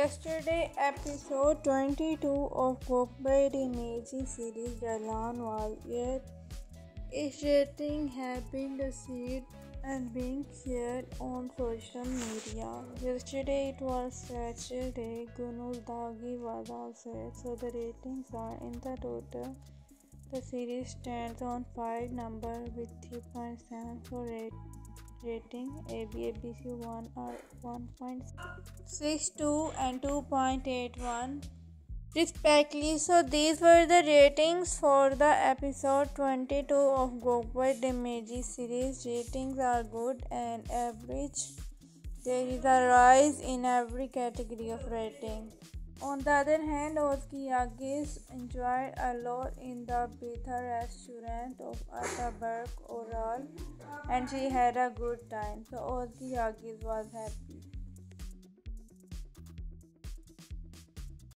Yesterday, episode 22 of Gökberk Demirci series Yalan aired. Its rating have been received and being shared on social media. Yesterday it was Saturday, Gönül Dağı was also so the ratings are in the total. The series stands on 5 number with 3.7 for rate rating ABABC 1 are 1.62 and 2.81 respectively. So these were the ratings for the episode 22 of Gökberk Demirci series. Ratings are good and average. There is a rise in every category of rating. On the other hand, Özge Yağız enjoyed a lot in the Beta restaurant of Ataberg Oral and she had a good time. So Özge Yağız was happy.